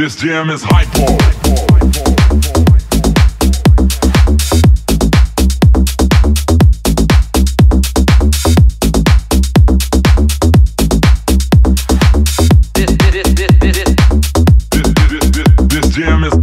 This jam is hypo. jam is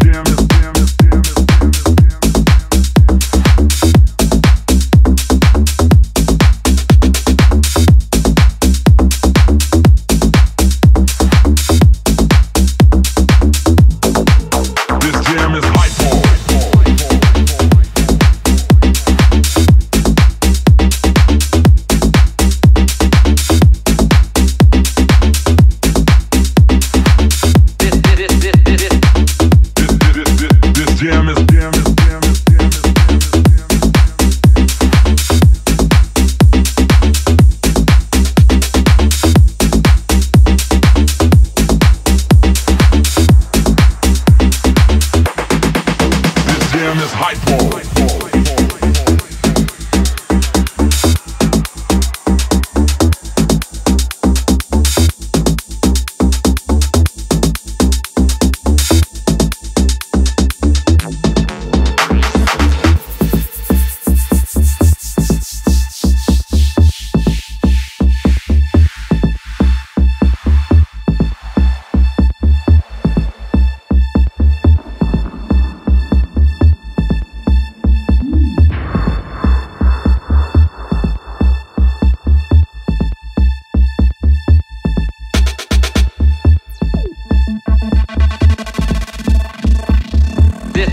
Hypo.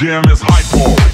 jam is hypo.